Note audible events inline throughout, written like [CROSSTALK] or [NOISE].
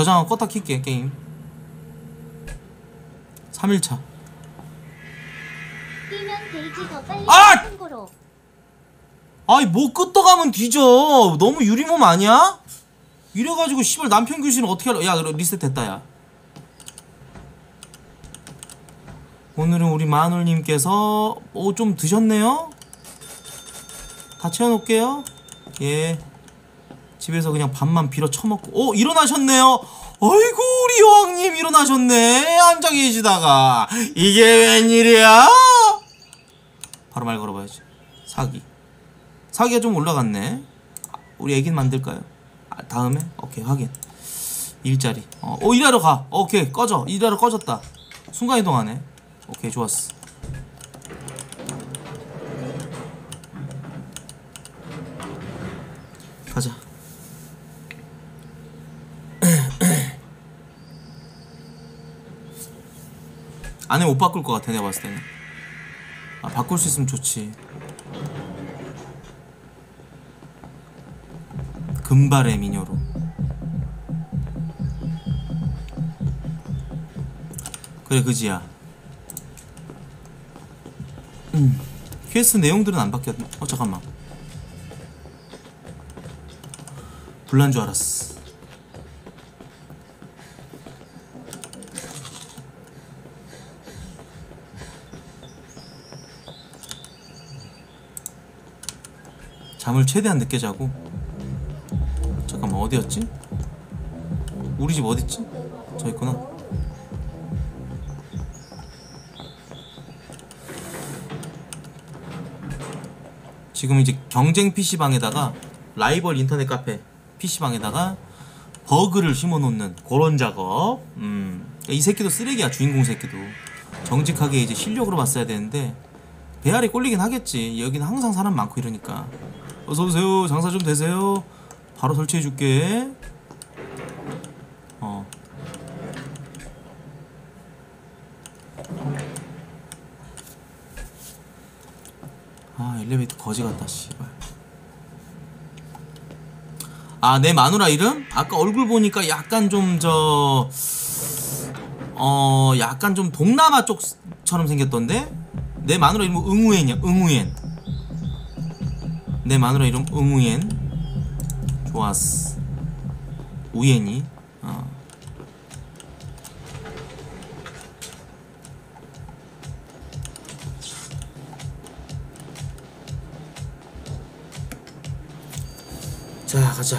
저장하고 껐다 킬게 게임. 3일차. 뛰면 데이지 더 빨리 아! 아이 뭐 끄떡하면 뒤져. 너무 유리몸 아니야? 이래가지고 씨발 남편 귀신은 어떻게 할래 야 그럼 리셋 됐다 야. 오늘은 우리 마눌님께서 오 좀 드셨네요? 다 채워놓을게요. 예 집에서 그냥 밥만 빌어 처먹고 오 일어나셨네요. 어이구 우리 여왕님 일어나셨네. 앉아 계시다가. 이게 웬일이야? 바로 말 걸어봐야지. 사기. 사기가 좀 올라갔네. 아, 우리 애긴 만들까요? 아, 다음에? 오케이 확인. 일자리. 어, 오 일하러 가. 오케이 꺼져. 일하러 꺼졌다. 순간이동하네. 오케이 좋았어. 가자 안에 못 바꿀 것 같아 내가 봤을 때는. 아 바꿀 수 있으면 좋지. 금발의 미녀로. 그래 그지야. 음 퀘스트 내용들은 안 바뀌었네 어 잠깐만. 불난 줄 알았어 잠을 최대한 늦게 자고 잠깐만 어디였지? 우리 집 어딨지? 저 있구나 지금 이제 경쟁 PC방에다가 라이벌 인터넷 카페 PC방에다가 버그를 심어놓는 그런 작업 음. 이 새끼도 쓰레기야 주인공 새끼도 정직하게 이제 실력으로 봤어야 되는데 배알이 꼴리긴 하겠지 여기는 항상 사람 많고 이러니까 어서오세요. 장사 좀 되세요. 바로 설치해줄게. 어. 아 엘리베이터 거지 같다 씨발. 아 내 마누라 이름? 아까 얼굴 보니까 약간 좀 저 어 약간 좀 동남아 쪽처럼 생겼던데? 내 마누라 이름 응우엔이야 응우엔 내 마누라 이름 응우엔. 좋았어 우엔이. 어. 자 가자.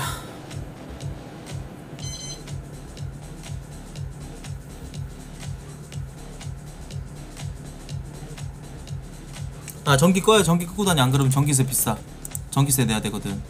아 전기 꺼요. 전기 끄고 다니 안 그러면 전기세 비싸 전기세 내야 되거든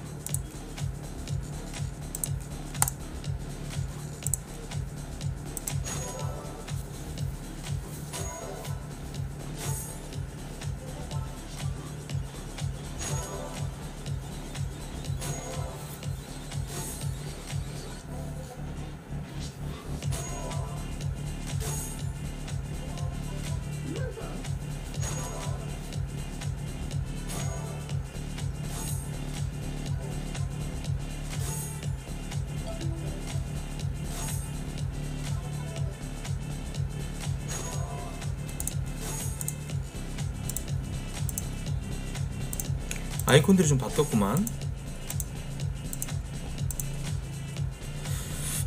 아이콘들이 좀 바뀌었구만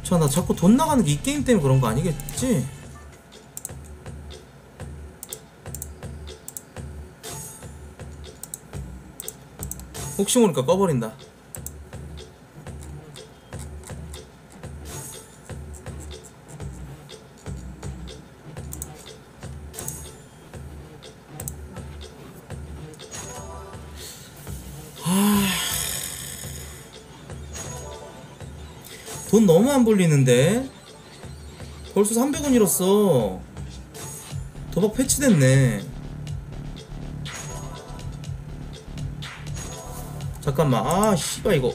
자 나 자꾸 돈 나가는 게 이 게임 때문에 그런 거 아니겠지? 혹시 모르니까 꺼버린다 안 불리는데? 벌써 300원 잃었어. 도박 패치됐네. 잠깐만. 아 씨발 이거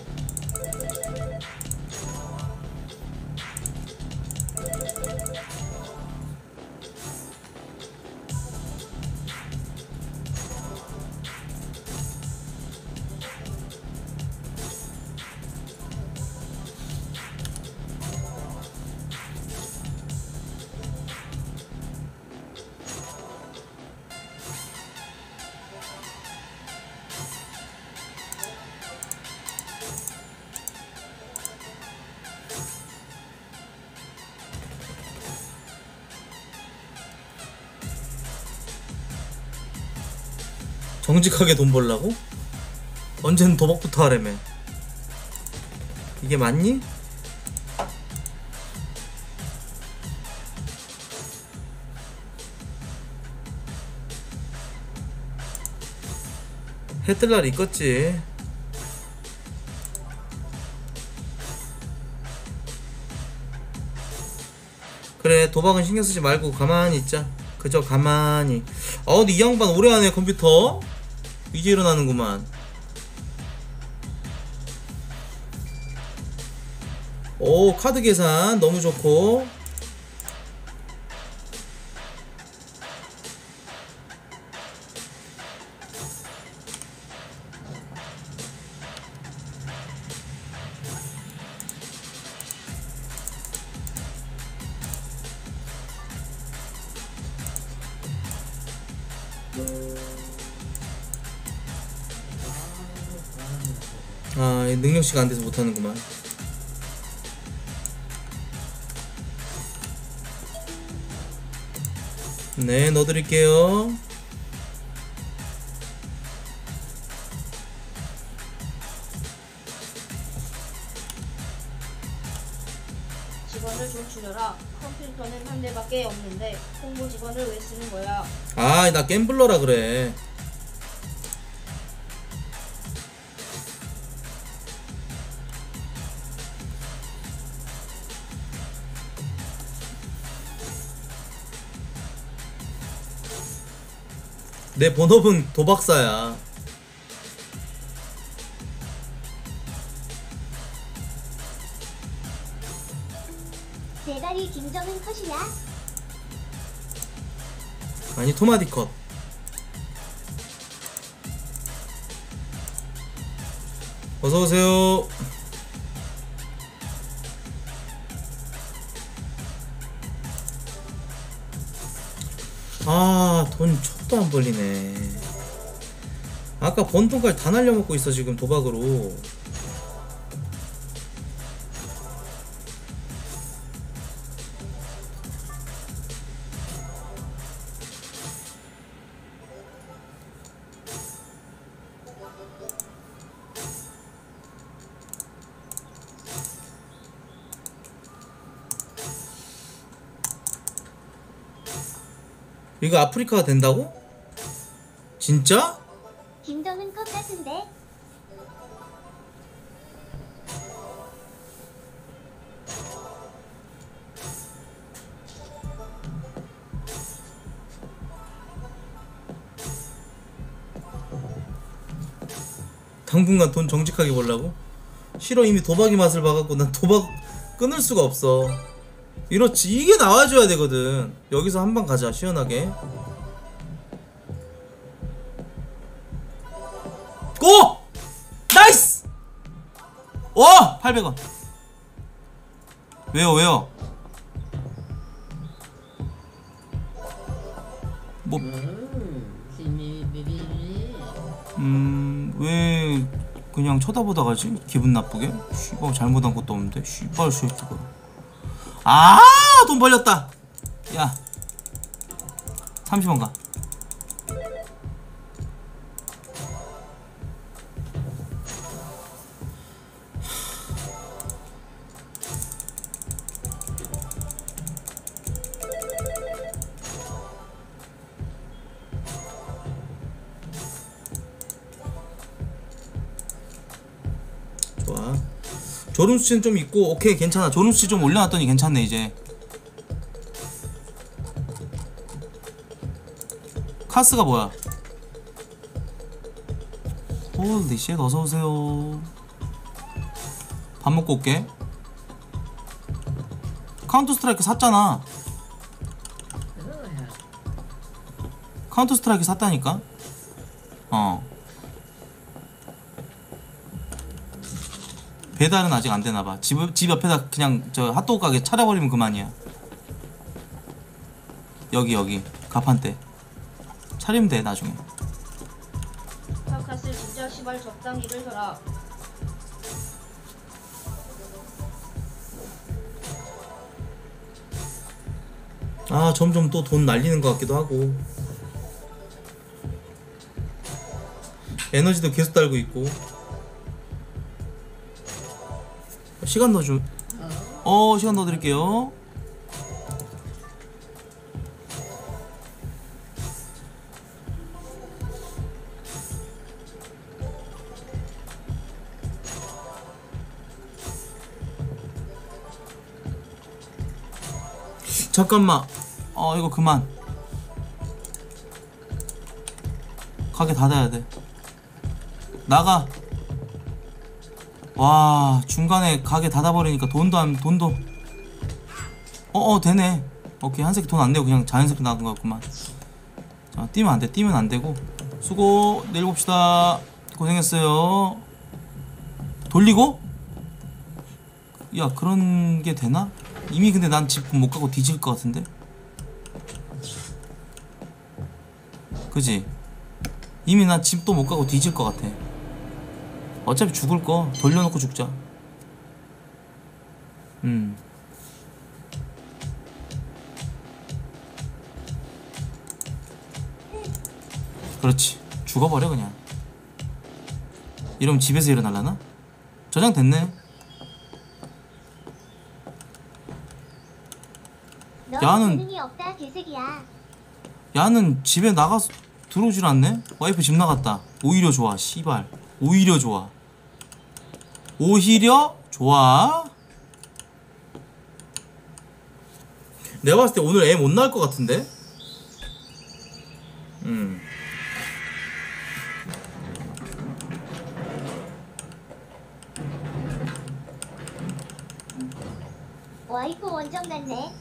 정직하게 돈 벌라고? 언제는 도박부터 하래매 이게 맞니? 해뜰 날 있겠지. 그래 도박은 신경 쓰지 말고 가만히 있자. 그저 가만히. 아 근데 이 양반 오래 하네 컴퓨터 이제 일어나는구만. 오 카드 계산 너무 좋고 능력치가 안 돼서 못하는구만 네 넣어드릴게요 직원을 좀 줄여라. 컴퓨터는 한 대밖에 없는데 홍보 직원을 왜 쓰는 거야? 아나 갬블러라 그래 내 본업은 도박사야. 대가리 김정은 컷이야. 아니 토마디 컷. 어서 오세요 안 벌리네 아까 번 돈까지 다 날려먹고 있어 지금 도박으로 이거 아프리카가 된다고? 진짜? 김정은 컷 같은데. 당분간 돈 정직하게 벌라고? 싫어 이미 도박의 맛을 봐갖고 난 도박 끊을 수가 없어 이렇지 이게 나와줘야 되거든 여기서 한 방 가자 시원하게 800원 왜요 왜요 뭐 음, 왜 그냥 쳐다보다 가지? 기분 나쁘게? 씨발 잘못한 것도 없는데 씨발 새끼가 아! 돈 벌렸다! 야 30원 가 졸음 수치는 좀 있고 오케이 괜찮아. 졸음 수치 좀 올려놨더니 괜찮네 이제. 카스가 뭐야? Holy shit 어서오세요. 밥 먹고 올게. Counter Strike 샀잖아. Counter Strike 샀다니까? 어 배달은 아직 안 되나 봐. 집, 집 옆에다 그냥 저 핫도그 가게 차려버리면 그만이야. 여기, 여기. 가판대. 차리면 돼, 나중에. 카카스 진짜 시발 적당히를 해라. 아, 점점 또 돈 날리는 것 같기도 하고. 에너지도 계속 달고 있고 시간 넣어줘 어 시간 넣어드릴게요. 잠깐만. 어 이거 그만. 가게 닫아야 돼. 나가 와 중간에 가게 닫아버리니까 돈도 안 돈도. 어어 되네. 오케이 한새끼 돈안 내고 그냥 자연스럽게 나간 것 같구만. 자 뛰면 안돼 뛰면 안 되고. 수고 내일 봅시다. 고생했어요. 돌리고? 야 그런 게 되나? 이미 근데 난 집 못 가고 뒤질 것 같은데? 그지? 이미 난 집도 못 가고 뒤질 것 같아 어차피 죽을 거 돌려놓고 죽자. 음. 그렇지. 죽어버려 그냥. 이러면 집에서 일어날라나? 저장 됐네. 너 야는-. 야는 집에 나가서 들어오질 않네? 와이프 집 나갔다. 오히려 좋아. 씨발. 오히려 좋아. 오히려 좋아. 내가 봤을 때 오늘 애 못 나올 것 같은데? 음. 와이프 원정 났네.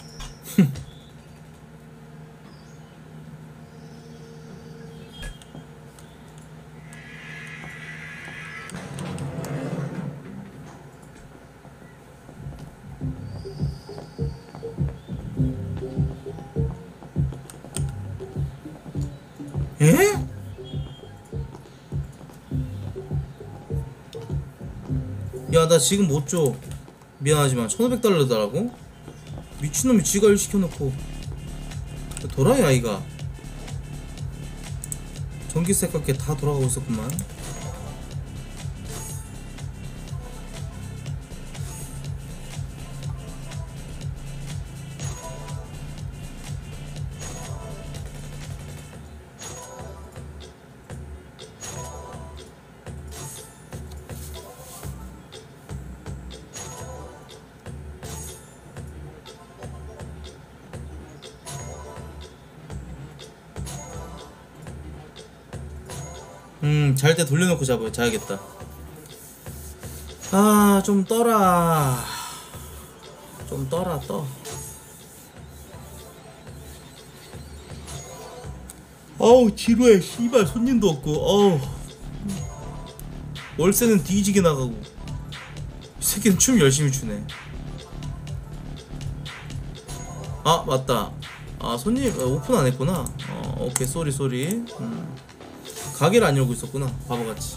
에? 야, 나 지금 못 줘. 미안하지만 1500달러더라고? 미친놈이 지가 일 시켜놓고 돌아야 아이가 전기세 깎게 다 돌아가고 있었구만 돌려놓고 잡아요. 자야겠다. 아, 좀 떠라. 좀 떠라, 떠. 어우, 지루해. 씨발, 손님도 없고, 어우. 월세는 뒤지게 나가고. 이 새끼는 춤 열심히 추네. 아, 맞다. 아, 손님 어, 오픈 안 했구나. 어, 오케이, sorry, sorry. 음. 가게를 안 열고 있었구나 바보같이.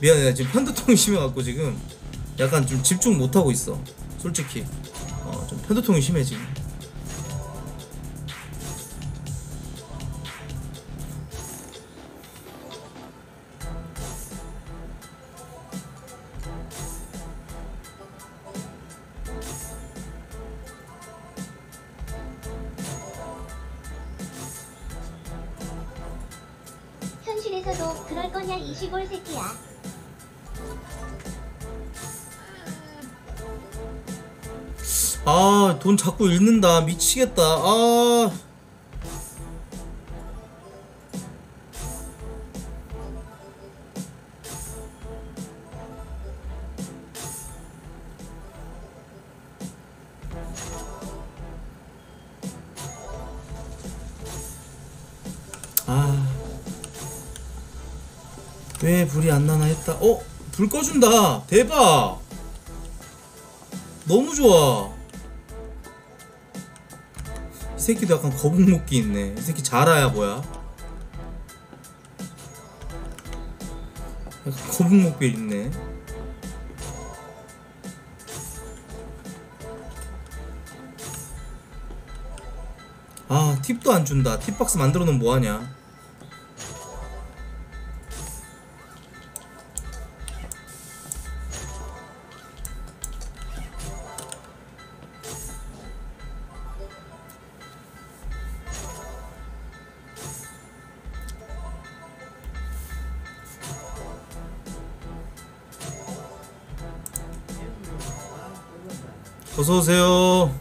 미안해 나 지금 편두통이 심해갖고 지금 약간 좀 집중 못하고 있어 솔직히. 어 좀 편두통이 심해 지금 자꾸 잃는다 미치겠다 아 아. 왜 불이 안 나나 했다. 어? 불 꺼준다. 대박. 너무 좋아. 새끼도 약간 거북목기 있네. 이 새끼 자라야 뭐야? 거북목기 있네. 아 팁도 안 준다. 팁박스 만들어 놓으면 뭐하냐? 어서 오세요.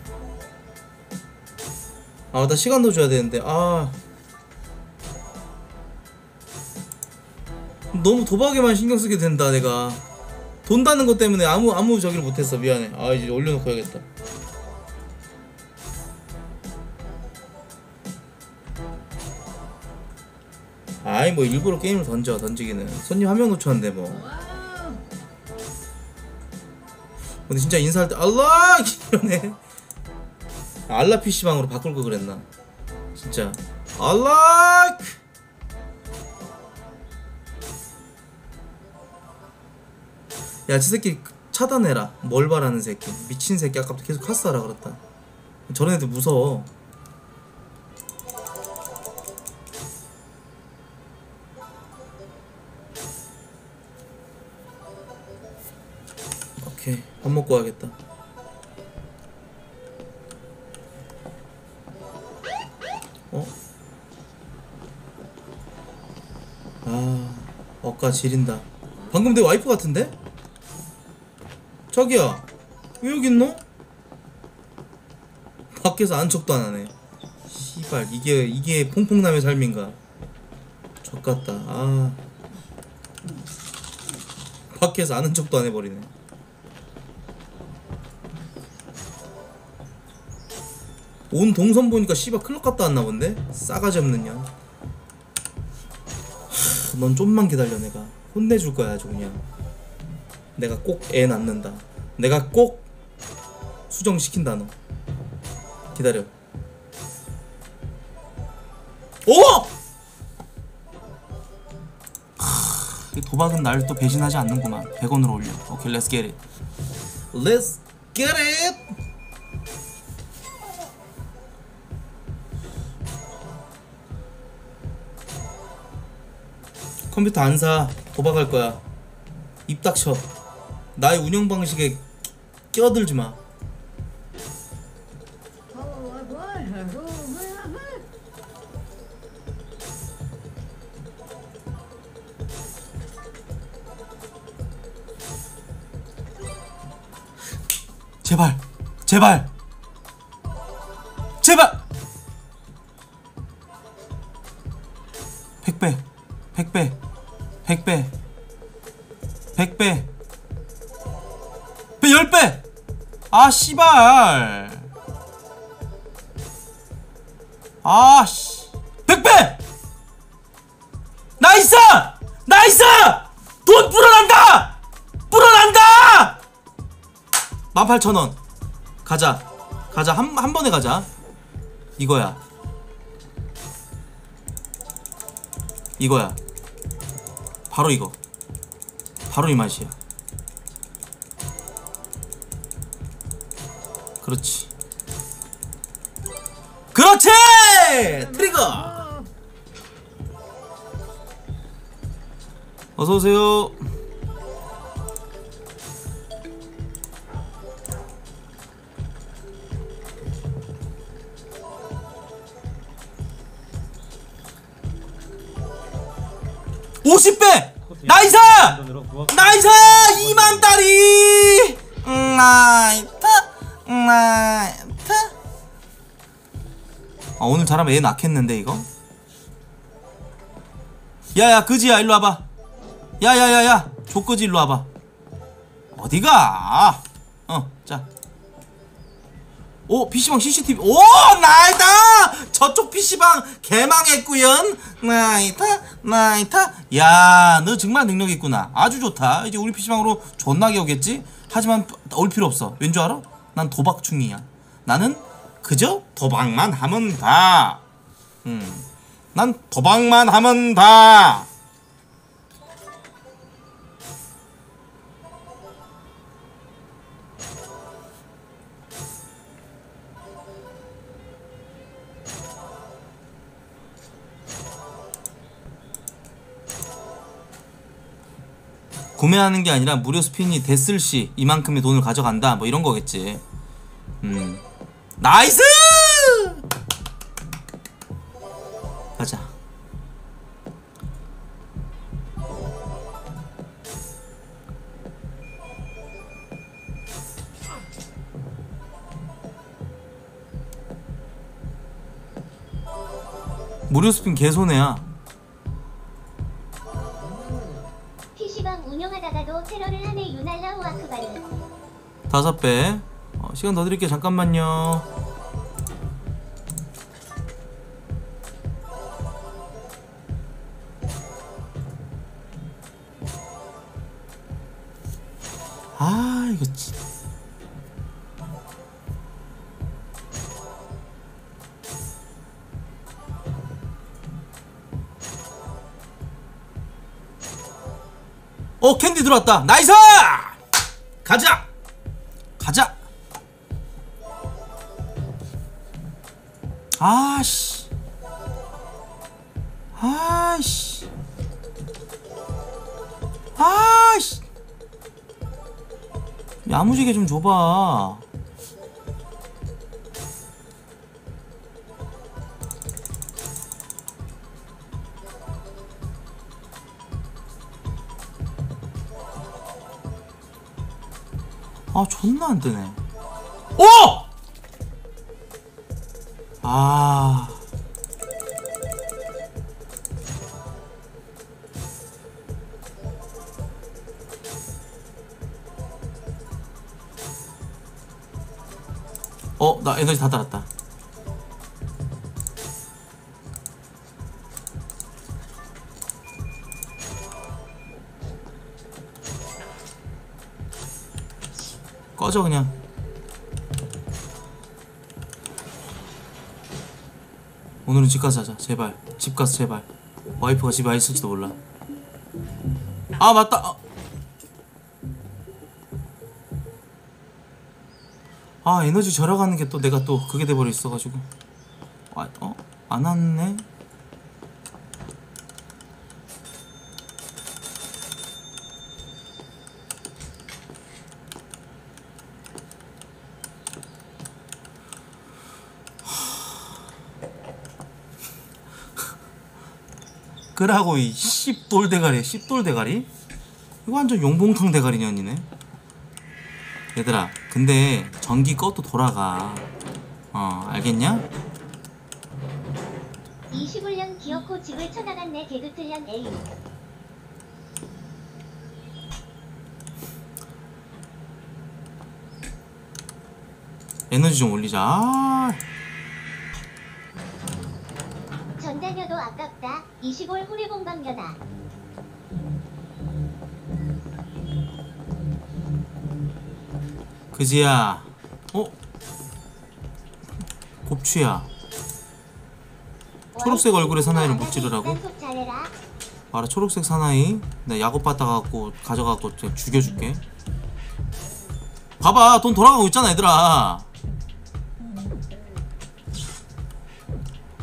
아, 나 시간도 줘야 되는데. 아. 너무 도박에만 신경 쓰게 된다, 내가. 돈 다는 것 때문에 아무 아무 저기를 못 했어. 미안해. 아, 이제 올려 놓고 해야겠다. 아이 뭐 일부러 게임을 던져 던지기는 손님 한 명 놓쳤는데 뭐 근데 진짜 인사할 때 알라! [LAUGHS] 이러네. 알라 PC방으로 바꿀 거 그랬나? 진짜. 알라! 야저 새끼 차단해라. 뭘 바라는 새끼. 미친 새끼. 아까부터 계속 카스하라 그랬다. 저런 애들 무서워 먹고 와야겠다. 어? 아 억까 지린다. 방금 내 와이프 같은데? 자기야 왜 여기 있노? 밖에서 안 척도 안 하네. 씨발 이게 이게 퐁퐁남의 삶인가. 족같다. 아. 밖에서 아는 척도 안 해버리네 온 동선 보니까 씨발 클럽 갔다 왔나 본데? 싸가지 없는 년. 하, 넌 좀만 기다려 내가 혼내줄 거야 아주 그냥. 내가 꼭 애 낳는다. 내가 꼭 수정시킨다 너. 기다려. 오! 하, 이 도박은 날 또 배신하지 않는구만. 100원으로 올려. 오케이, it. Let's. 컴퓨터 안 사. 도박할 거야. 입 닥쳐. 나의 운영 방식에 끼어들지 마. 제발. 제발. 아 씨발. 아 씨. 100배. 나이스! 나이스! 돈 불어난다! 불어난다! 18,000원. 가자. 가자. 한, 한 번에 가자. 이거야. 이거야. 바로 이거. 바로 이 맛이야. 그렇지. 그렇지! 트리거! 어서오세요. 오십 배 나이스! 나이스! 2만 달이! 나이 트! 나이트! 아 오늘 잘하면 애 낳겠는데 이거? 야야 그지야 일로 와봐. 야야야야 족거지 일로 와봐. 어디가? 어자. 오 PC방 CCTV. 오 나이다! 저쪽 PC방 개망했구연. 나이타 나이타 야 너 정말 능력 있구나. 아주 좋다. 이제 우리 PC방으로 존나게 오겠지? 하지만 올 필요 없어. 왠 줄 알아? 난 도박충이야. 나는 그저 도박만 하면 다. 음. 난 도박만 하면 다 구매하는 게 아니라 무료 스피이 됐을 시 이만큼의 돈을 가져간다. 뭐 이런 거겠지. 음. 나이스! 가자. 무료 스피인 개손해야. 5배 어, 시간 더 드릴게요 잠깐만요 아 이거 진 어, 캔디 들어왔다. 나이스! 야무지게 좀 줘봐. 아 존나 안 뜨네. 오! 아 나 에너지 다 달았다. 꺼져 그냥. 오늘은 집 가서 자자 제발 집 가서 제발 와이프가 집에 와 있을지도 몰라 아 맞다 아. 아 에너지 절약하는 게 또 내가 또 그게 돼버려 있어가지고 아, 어? 안 왔네? [SIGHS] 그라고 이 씹돌 대가리 씹돌 대가리? 이거 완전 용봉탕 대가리 년이네 얘들아 근데 전기 꺼도 돌아가 어 알겠냐? 21년 기어코 집을 쳐나갔네 개그틀년 A. 에너지 좀 올리자 아, 전 다녀도 아깝다. 20월 후리봉방연아. 그지야 어? 곱추야 초록색 얼굴의 사나이를 못 찌르라고? 속 잘해라. 알아 초록색 사나이 내가 야구 받다 갖고 가져갖고 그냥 죽여줄게 봐봐 돈 돌아가고 있잖아 얘들아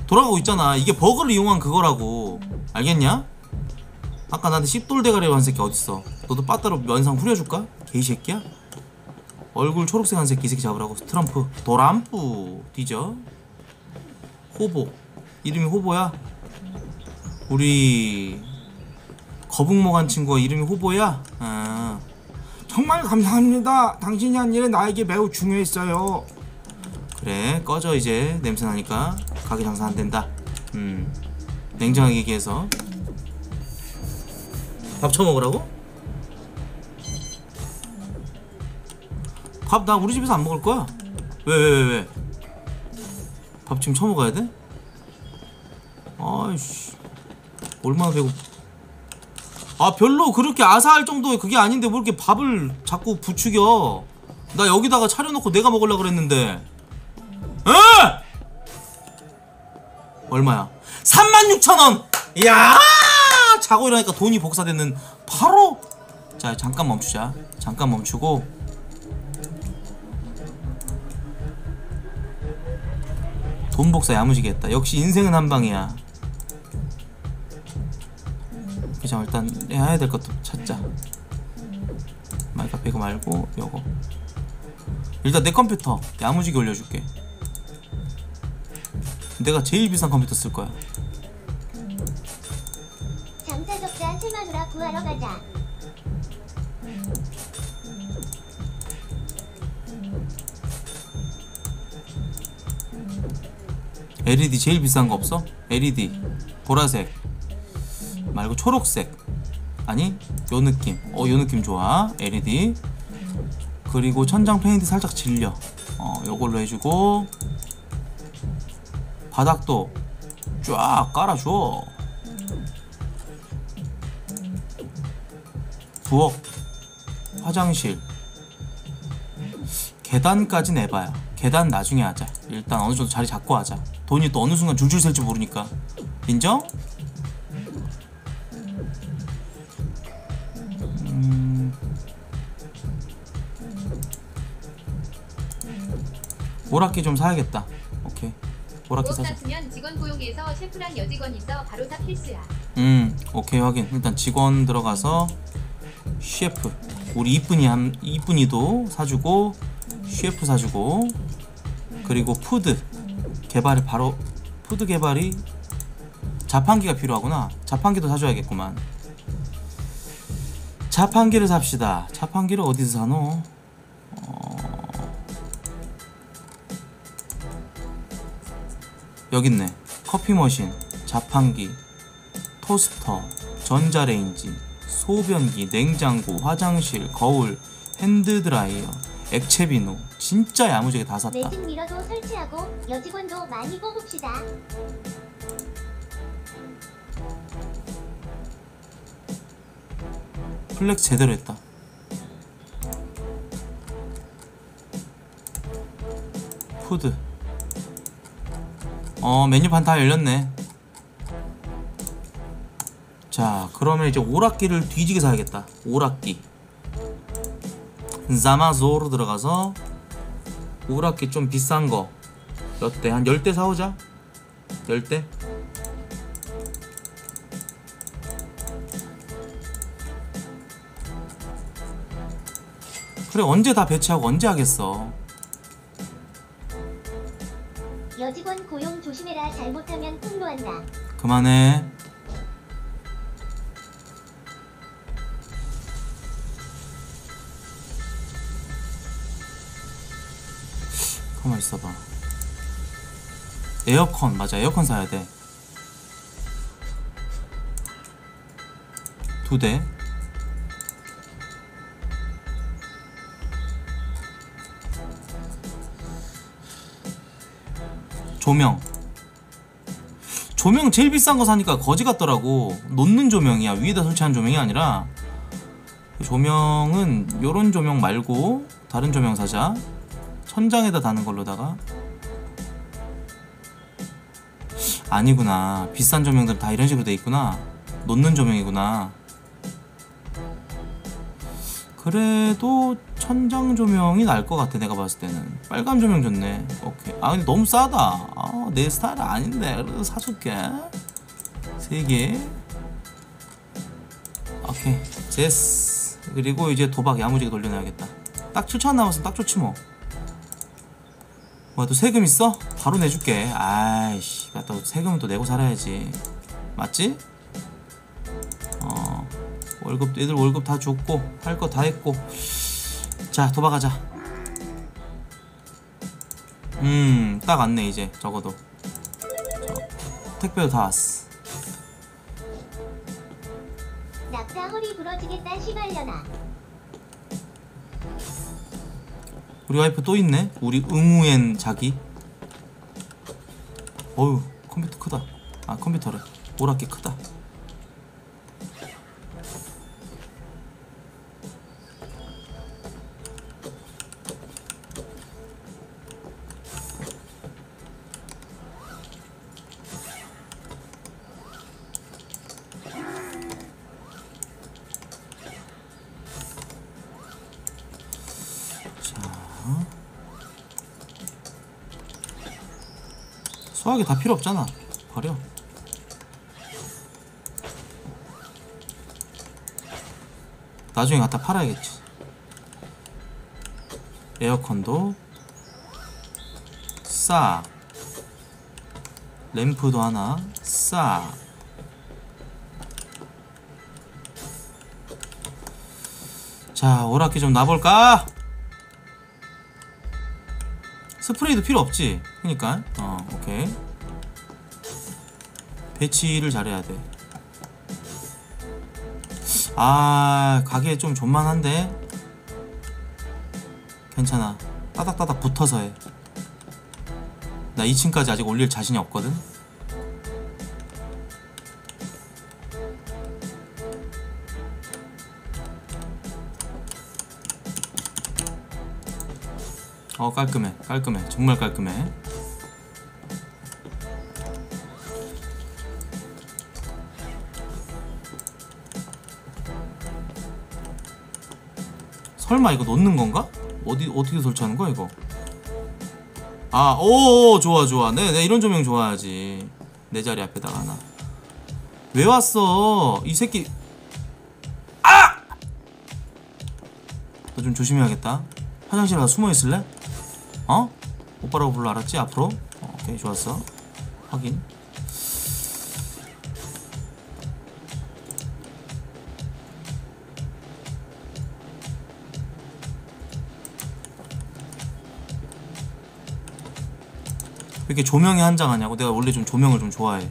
돌아가고 있잖아 이게 버그를 이용한 그거라고 알겠냐? 아까 나한테 씹돌 대가리 한 새끼 어딨어 너도 빠따로 면상 후려줄까? 개이새끼야? 얼굴 초록색 한 새끼 이 새끼 잡으라고 트럼프 도람프 뒤져 호보 이름이 호보야? 우리 거북목한 친구가 이름이 호보야? 아. 정말 감사합니다. 당신이 한 일은 나에게 매우 중요했어요. 그래 꺼져 이제 냄새 나니까 가게 장사 안 된다. 음 냉정하게 얘기해서 밥 처먹으라고? 밥 나 우리 집에서 안 먹을 거야. 왜 왜 왜 왜? 밥 지금 처먹어야 돼? 아이씨 얼마나 배고? 아 별로 그렇게 아사할 정도의 그게 아닌데 뭐 이렇게 밥을 자꾸 부추겨? 나 여기다가 차려놓고 내가 먹으려 그랬는데. 에? 얼마야? 36,000원! 이야! 자고 일어나니까 돈이 복사되는 바로! 자, 잠깐 멈추자. 잠깐 멈추고. 돈 복사 야무지게 했다. 역시 인생은 한 방이야. 그냥 일단 해야 될 것도 찾자. 마이카 배그 말고 요거. 일단 내 컴퓨터 야무지게 올려줄게. 내가 제일 비싼 컴퓨터 쓸 거야. 장사 적자 세마누라 구하러 가자. LED 제일 비싼 거 없어? LED 보라색 말고 초록색. 아니 요 느낌. 어 요 느낌 좋아. LED. 그리고 천장 페인트 살짝 질려. 어 요걸로 해주고. 바닥도 쫙 깔아줘. 부엌 화장실. 계단까지 내봐요. 계단 나중에 하자. 일단 어느 정도 자리 잡고 하자 돈이 또 어느 순간 줄줄 셀지 모르니까. 인정? 음... 오락기 좀 사야겠다. 오케이. 오락기 부업 사자. 같으면 직원 고용해서 셰프랑 여직원 있어 바로 다 필수야. 음 오케이 확인. 일단 직원 들어가서 셰프. 우리 이쁜이 한 이쁜이도 사주고 셰프 사주고 그리고 food 개발이 바로 food 개발이 자판기가 필요하구나. 자판기도 사줘야겠구만. 자판기를 삽시다. 자판기를 어디서 사노? 어... 여기 있네. 커피 machine 자판기 토스터, 전자레인지, 소변기, 냉장고, 화장실, 거울, hand dryer, 액체 비누 진짜 야무지게 다 샀다. 레진 mirror도 설치하고 여직원도 많이 뽑읍시다. Flex 제대로 했다. Food. 어 메뉴판 다 열렸네. 자 그러면 이제 오락기를 뒤지게 사야겠다. 오락기. 자마조로 들어가서 오락기 좀 비싼 거. 몇 대? 한 10대 사오자. 10대? 그래 언제 다 배치하고 언제 하겠어. 여직원 고용 조심해라. 잘못하면 폭로한다. 그만해. 가만 있어봐. 에어컨 맞아 에어컨 사야 돼. 두 대. 조명. 조명 제일 비싼 거 사니까 거지 같더라고. 놓는 조명이야. 위에다 설치한 조명이 아니라 조명은 요런 조명 말고 다른 조명 사자. 천장에다 다는 걸로다가? 아니구나. 비싼 조명들 다 이런 식으로 돼 있구나. 놓는 조명이구나. 그래도 천장 조명이 날 것 같아 내가 봤을 때는. 빨간 조명 좋네. 오케이. 아 근데 너무 싸다. 아, 내 스타일 아닌데. 그래도 사줄게. 세개. 오케이. 제스 그리고 이제 도박 야무지게 돌려놔야겠다. 딱 7천 남았으면 딱 좋지 뭐 뭐야 또 세금 있어? 바로 내줄게 아이씨 야, 또 세금은 또 내고 살아야지 맞지? 어 월급 애들 월급 다 줬고 할 거 다 했고 자 도박하자 음 딱 왔네 이제 적어도 저, 택배도 다 왔어 낙타 허리 부러지겠다. 시발려나. 우리 와이프 또 있네? 우리 응우엔 자기. 어휴 컴퓨터 크다. 아 컴퓨터래. 오락기 크다 수학이 다 필요 없잖아 버려 나중에 갖다 팔아야겠지 에어컨도 싹 램프도 하나 싹 자, 오락기 좀 놔볼까? 스프레이도 필요 없지. 그니까, 어. 배치를 잘해야 돼. 아 가게 좀 존만한데 괜찮아 따닥따닥 붙어서 해. 나 2층까지 아직 올릴 자신이 없거든. 어 깔끔해 깔끔해 정말 깔끔해 설마 이거 놓는 건가? 어디 어떻게 설치하는 거야 이거? 아, 오, 좋아, 좋아. 네, 네, 이런 조명 좋아하지. 내 자리 앞에다가 하나. 왜 왔어? 이 새끼. 아! 너 좀 조심해야겠다. 화장실 가서 숨어 있을래? 어? 오빠라고 불러 알았지? 앞으로? 어, 오케이, 좋았어. 확인. 이렇게 조명이 한 장 하냐고? 내가 원래 좀 조명을 좀 좋아해.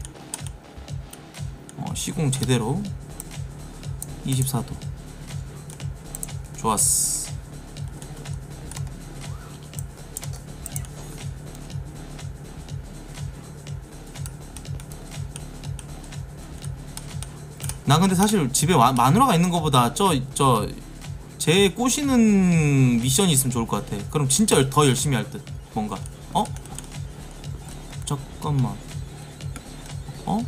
어, 시공 제대로. 24도. 좋았어. 나 근데 사실 집에 와- 마누라가 있는 것보다 저 저 제 꼬시는 미션이 있으면 좋을 것 같아. 그럼 진짜 더 열심히 할 듯 뭔가. 어? 잠깐만. 어?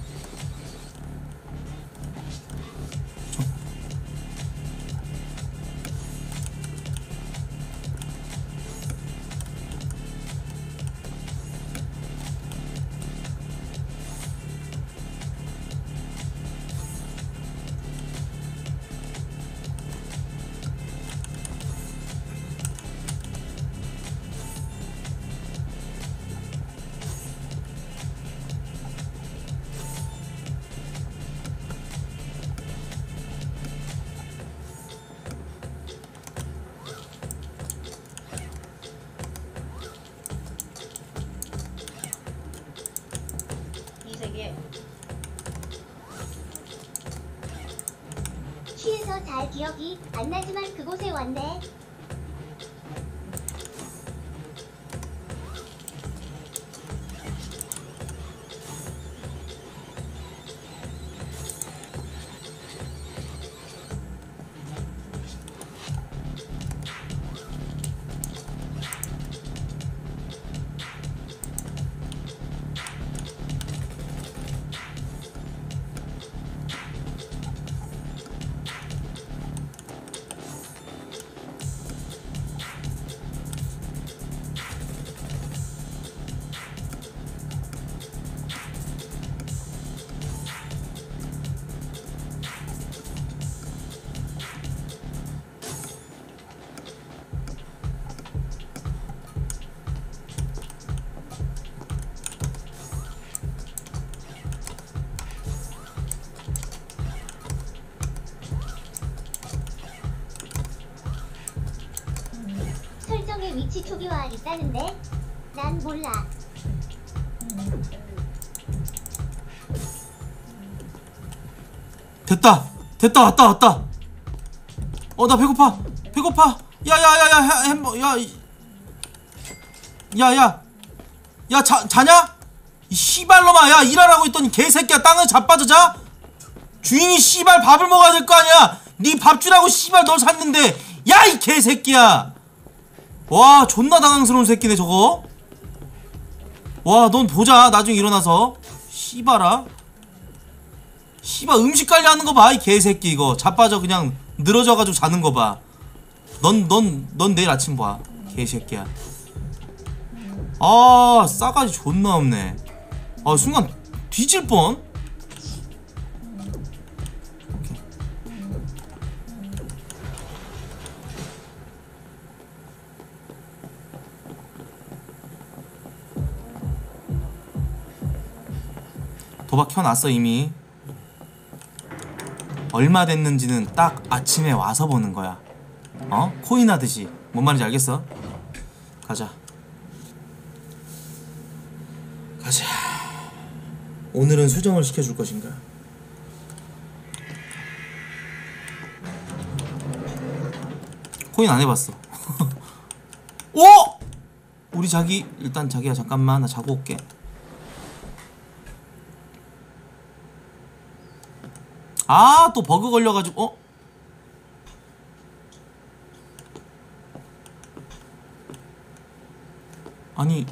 기억이 안 나지만 그곳에 왔네. 위치 초기화 있다는데 난 몰라. 됐다. 됐다. 왔다. 왔다. 어 나 배고파. 배고파. 야야야야 햄버 야 야야. 야 자, 자냐? 이 씨발놈아. 야 일하라고 했더니 개새끼야. 땅을 자빠져 자? 주인이 씨발 밥을 먹어야 될 거 아니야. 네 밥 주라고 씨발 널 샀는데. 야 이 개새끼야 와 존나 당황스러운 새끼네 저거. 와 넌 보자. 나중에 일어나서. 씨발아. 씨발 음식 관리하는 거 봐 이 개새끼 이거. 자빠져 그냥 늘어져가지고 자는 거 봐 넌 넌 넌 내일 아침 봐 개새끼야. 아 싸가지 존나 없네. 아 순간 뒤질 뻔 도박 켜놨어 이미 얼마 됐는지는 딱 아침에 와서 보는 거야 어? 코인 하듯이 뭔 말인지 알겠어? 가자 가자 오늘은 수정을 시켜줄 것인가? 코인 안 해봤어. 오! [LAUGHS] 우리 자기 일단 자기야 잠깐만 나 자고 올게. 아 또 버그 걸려가지고 어? 아니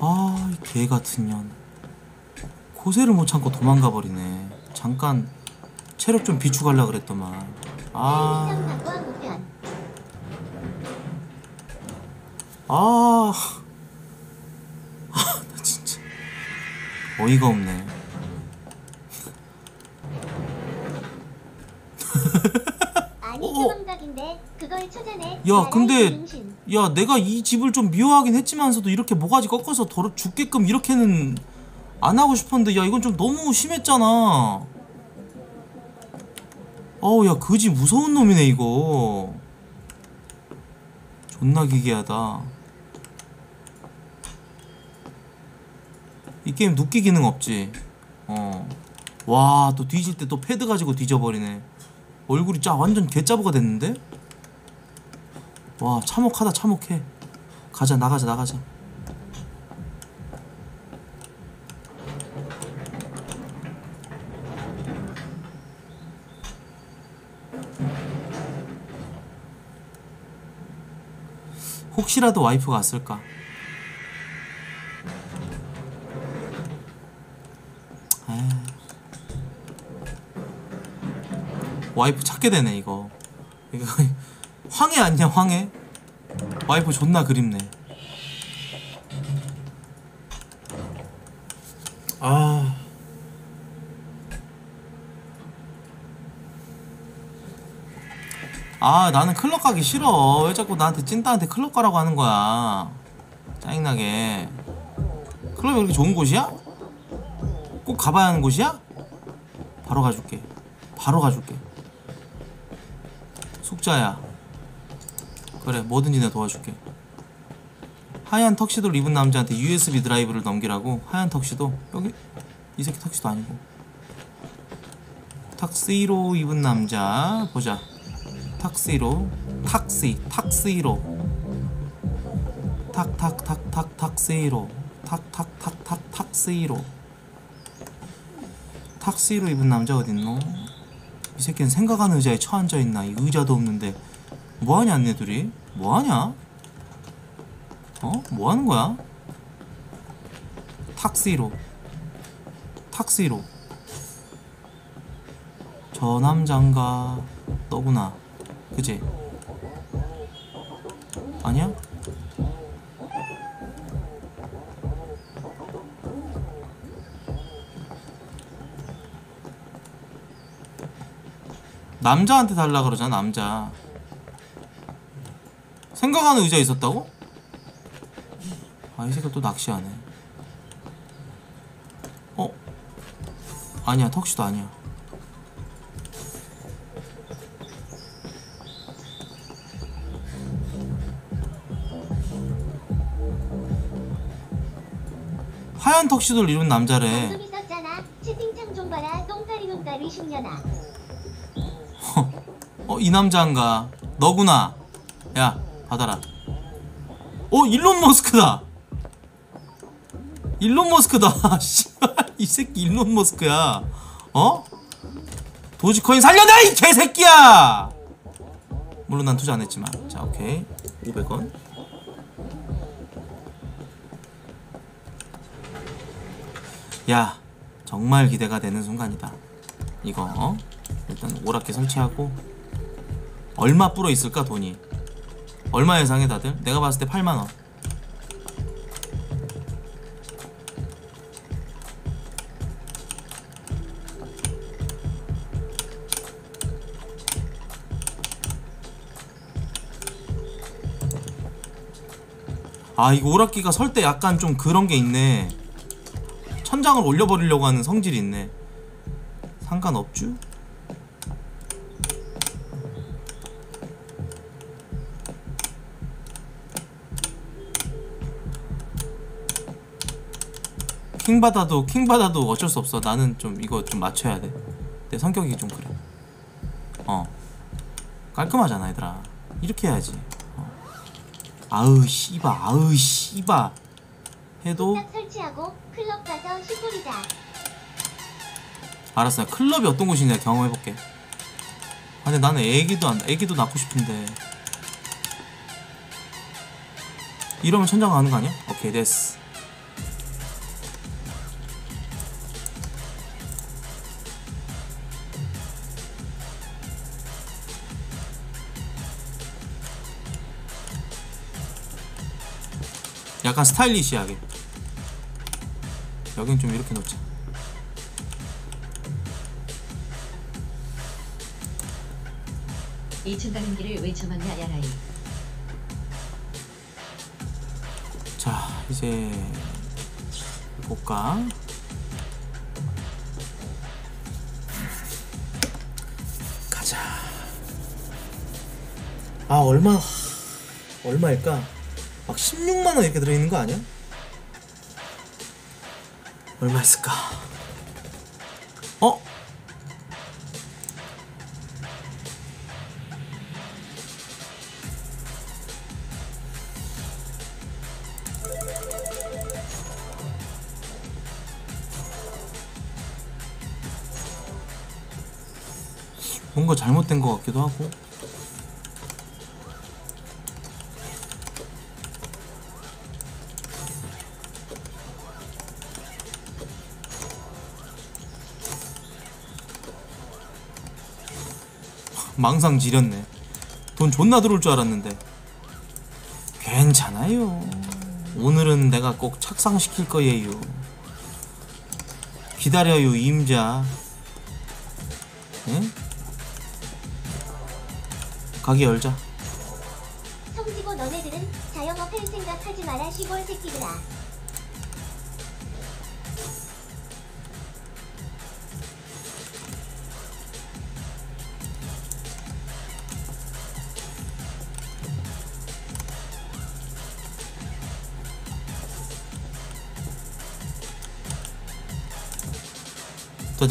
아, 이 개 같은 년. 고세를 못 참고 도망가 버리네. 잠깐 체력 좀 비축하려 그랬더만. 아, 상상과 우편. 아, 아, 나 진짜 어이가 없네. 아니 어, 어. 소방각인데 그걸 찾아내. 야, 근데. 야, 내가 이 집을 좀 미워하긴 했지만서도 이렇게 모가지 꺾어서 더러 죽게끔 이렇게는 안 하고 싶었는데 야, 이건 좀 너무 심했잖아. 어우, 야, 그지 무서운 놈이네 이거. 존나 기괴하다. 이 게임 눕기 기능 없지. 어. 와, 또 뒤질 때 또 패드 가지고 뒤져버리네. 얼굴이 짜 완전 개짜부가 됐는데? 와 참혹하다 참혹해 가자 나가자 나가자 혹시라도 와이프가 왔을까 와이프 찾게 되네 이거 이거 [LAUGHS] 황해 아니야 황해 와이프 존나 그립네 아 아, 나는 클럽 가기 싫어. 왜 자꾸 나한테 찐따한테 클럽 가라고 하는 거야? 짜증나게. 클럽이 그렇게 좋은 곳이야? 꼭 가봐야 하는 곳이야? 바로 가줄게. 바로 가줄게. 숙자야. 그래 뭐든지 내가 도와줄게. 하얀 턱시도를 입은 남자한테 USB 드라이브를 넘기라고 하얀 턱시도 여기 이 새끼 턱시도 아니고. 탁시로 입은 남자 보자. 탁시로 탁시 탁시로. 탁탁탁탁 탁시로. 탁탁탁탁 탁시로. 탁시로 입은 남자 어딨노? 이 새끼는 생각하는 의자에 처앉아 있나? 이 의자도 없는데. 뭐하냐 안네들이? 뭐하냐? 어? 뭐하는 거야? 탁시로. 탁시로. 저 남잔가? 너구나. 그지 아니야 남자한테 달라 그러잖아 남자 생각하는 의자 있었다고? 아 이 새끼 또 낚시하네 어? 아니야 턱시도 아니야 하얀 턱시도를 입은 남자래 방금 있었잖아. 채팅창 좀 봐라. 똥가리 눈가리 10년아. 어, 이 남자인가? 너구나. 야, 받아라. 어, 일론 머스크다. 일론 머스크다. [LAUGHS] 씨발, 이 새끼 일론 머스크야. 어? 도지코인 살려내 이 개새끼야. 물론 난 투자 안 했지만. 자, 오케이. 500원. 야, 정말 기대가 되는 순간이다. 이거 어? 일단 오락기 설치하고 얼마 불어 있을까 돈이 얼마 예상해 다들? 내가 봤을 때 8만원 아 이거 오락기가 설 때 약간 좀 그런 게 있네 천장을 올려버리려고 하는 성질이 있네 상관없쥬? 킹 받아도 킹 받아도 어쩔 수 없어. 나는 좀 이거 좀 맞춰야 돼 내 성격이 좀 그래. 어. 깔끔하잖아 얘들아. 이렇게 해야지. 어. 아으 씨바 아으 씨바. 해도 딱 설치하고 클럽 가서 시골이다. 알았어. 클럽이 어떤 곳인지 내가 경험해 볼게. 아 근데 나는 애기도 안 애기도 낳고 싶은데. 이러면 천장 가는 거 아니야? 오케이 됐어 약간 스타일리시하게. 여긴 좀 이렇게 놓자 이층 가는 길을 왜 저만냐 야라이? 자 이제 볼까 가자. 아 얼마 얼마일까 막 16만원 이렇게 들어있는 거 아니야? 얼마였을까 어? 뭔가 잘못된 것 같기도 하고 망상 지렸네. 돈 존나 들어올 줄 알았는데. 괜찮아요. 오늘은 내가 꼭 착상시킬 거예요. 기다려요 임자. 응? 가게 열자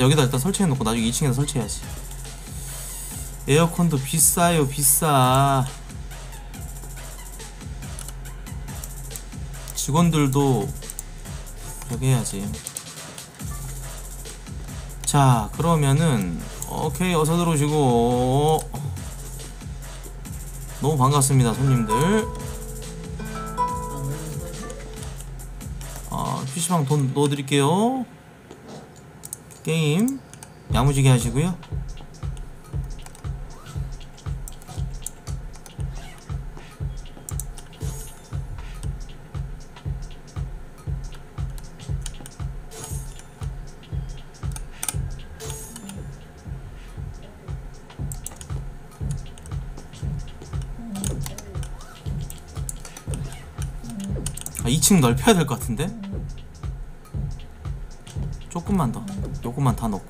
여기다 일단 설치해놓고 나중에 2층에다 설치해야지. 에어컨도 비싸요 비싸. 직원들도 저기 해야지. 자 그러면은 오케이 어서 들어오시고. 너무 반갑습니다 손님들. 아 PC방 돈 넣어드릴게요 게임 야무지게 하시고요. 아, 2층 넓혀야 될 것 같은데? 조금만 더. 요것만 다 넣고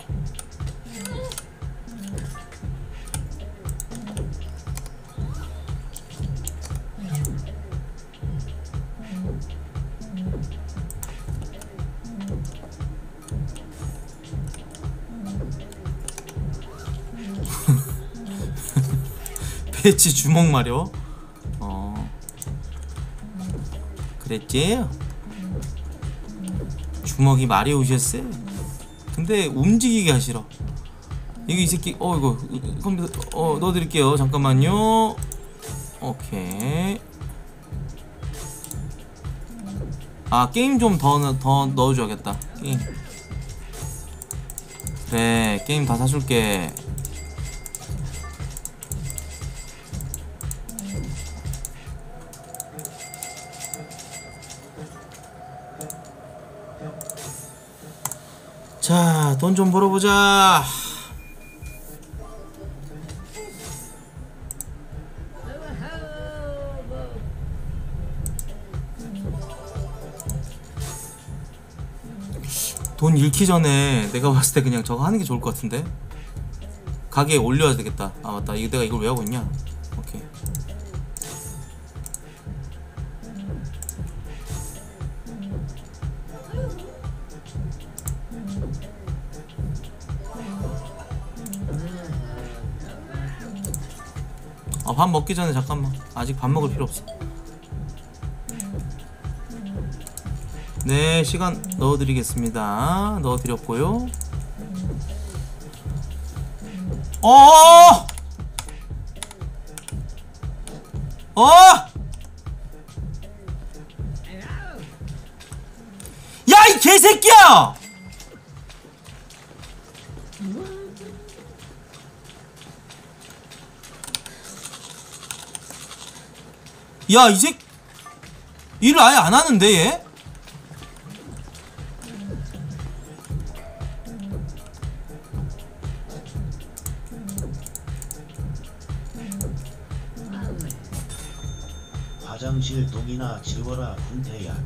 배치 주먹 마려? 어. 그랬지? 주먹이 마려우셨어요 근데 움직이게 하시러. 이거 이 새끼 어 이거 컴퓨터 어 넣어드릴게요. 잠깐만요. 오케이. 아 게임 좀 더 더 넣어줘야겠다. 게임. 그래 게임 다 사줄게 자, 돈 좀 벌어보자. 돈 잃기 전에 내가 봤을 때 그냥 저거 하는 게 좋을 것 같은데? 가게에 올려야 되겠다. 아 맞다. 이거 내가 이걸 왜 하고 있냐 밥 먹기 전에 잠깐만 아직 밥 먹을 필요 없어 네 시간 넣어드리겠습니다 넣어드렸고요 어! 어! 야 이 개새끼야! 야, 이 새, 일을 아예 안 하는데, 얘? 화장실 동이나 지워라 군태야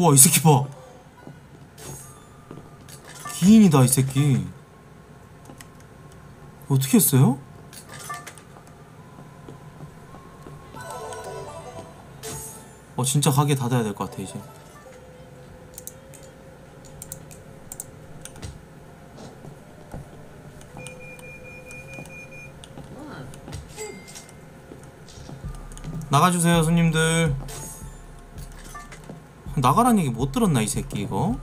우와, 이 새끼 봐. 기인이다, 이 새끼. 어떻게 했어요? 어, 진짜 가게 닫아야 될 것 같아, 이제. 나가주세요, 손님들. 나가란 얘기 못 들었나 이 새끼 이거?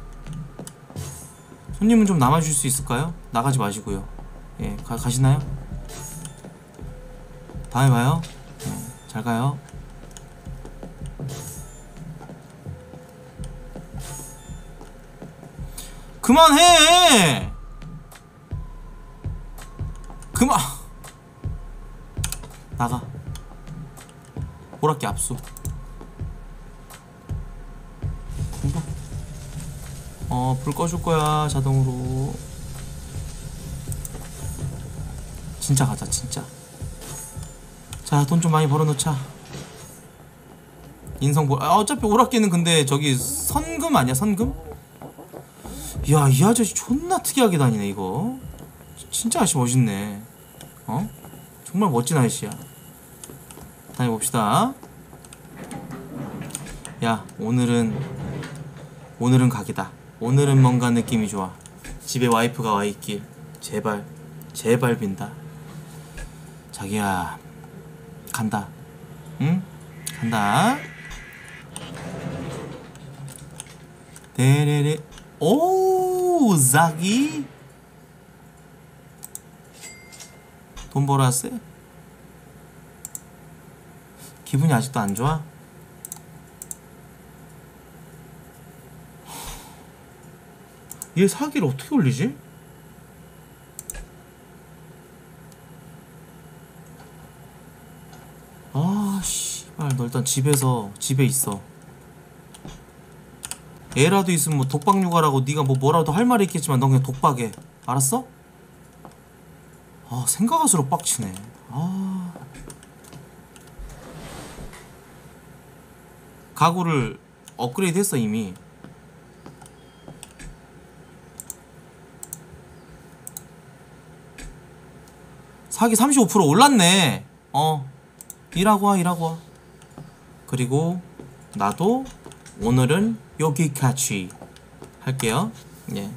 손님은 좀 남아줄 수 있을까요? 나가지 마시고요. 예 가, 가시나요? 다음에 봐요. 예, 잘 가요. 그만해! 그만! [LAUGHS] 나가. 오락기 압수 어, 불 꺼줄 거야, 자동으로. 진짜 가자, 진짜. 자, 돈 좀 많이 벌어놓자. 인성 보, 아, 어차피 오락기는 근데 저기 선금 아니야, 선금? 이야, 이 아저씨 존나 특이하게 다니네, 이거. 진짜 아저씨 멋있네. 어? 정말 멋진 아저씨야. 다녀봅시다. 야, 오늘은 오늘은 각이다. 오늘은 뭔가 느낌이 좋아. 집에 와이프가 와 있길. 제발, 제발 빈다. 자기야, 간다. 응? 간다. 데레레. 오, 자기. 돈 왔어요? 기분이 아직도 안 좋아? 얘 사기를 어떻게 올리지? 아 씨발 너 일단 집에서 집에 있어. 애라도 있으면 뭐 독박 육아라고 네가 뭐 뭐라도 할 말이 있겠지만 넌 그냥 독박해. 알았어? 아 생각할수록 빡치네. 아. 가구를 업그레이드 했어 이미 사기 35% 올랐네. 어. 일하고 와, 일하고 와. 그리고 나도 오늘은 여기까지 할게요. 예.